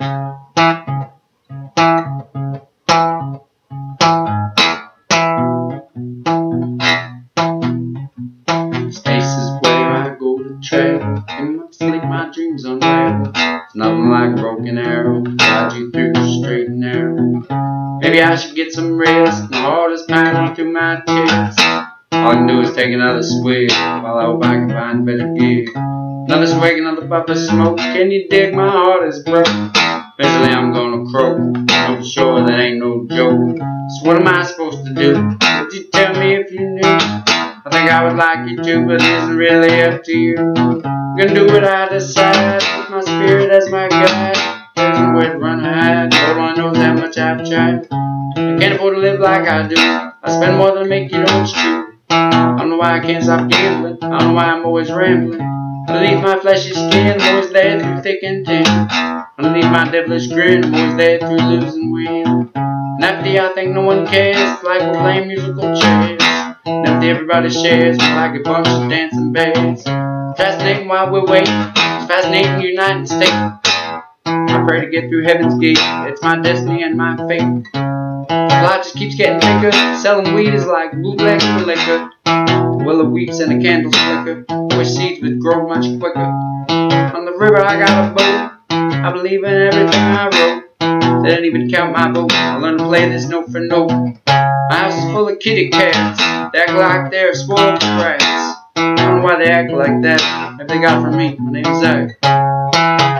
Space is where I go to travel. In my sleep, my dreams unravel. It's nothing like a broken arrow. Guide you through the straight and narrow. Maybe I should get some rest. My heart is pounding through my chest. All I can do is take another swig while I hope I can find a better gig. Another swig, another puff of smoke. Can you dig? My heart is broke. Eventually I'm gonna croak. I'm sure that ain't no joke. So what am I supposed to do? Would you tell me if you knew? I think I would like you to, but it isn't really up to you. I'm gonna do what I decide. With my spirit as my guide. Nowhere to run hide. No one knows how much I've tried. I can't afford to live like I do. I spend more than make, you know it's true. I don't know why I can't stop gambling. I don't know why I'm always rambling. Underneath my fleshy skin, I'm there through thick and thin. Underneath my devilish grin, I'm there through losing win. Empty, I think no one cares. Like we're playing musical chairs. Empty, everybody shares. Like a bunch of dancing bears. Fascinating while we wait. It's fascinating United States. I pray to get through heaven's gate. It's my destiny and my fate. Life just keeps getting thicker. Selling weed is like bootleg liquor. Willow weeps and the candles flicker. Wish seeds would grow much quicker. On the river I got a boat. I believe in everything I wrote. They didn't even count my vote. I learned to play this note for note. My house is full of kitty cats. They act like they're spoiled brats. I don't know why they act like that. If they got from me, my name's Zac.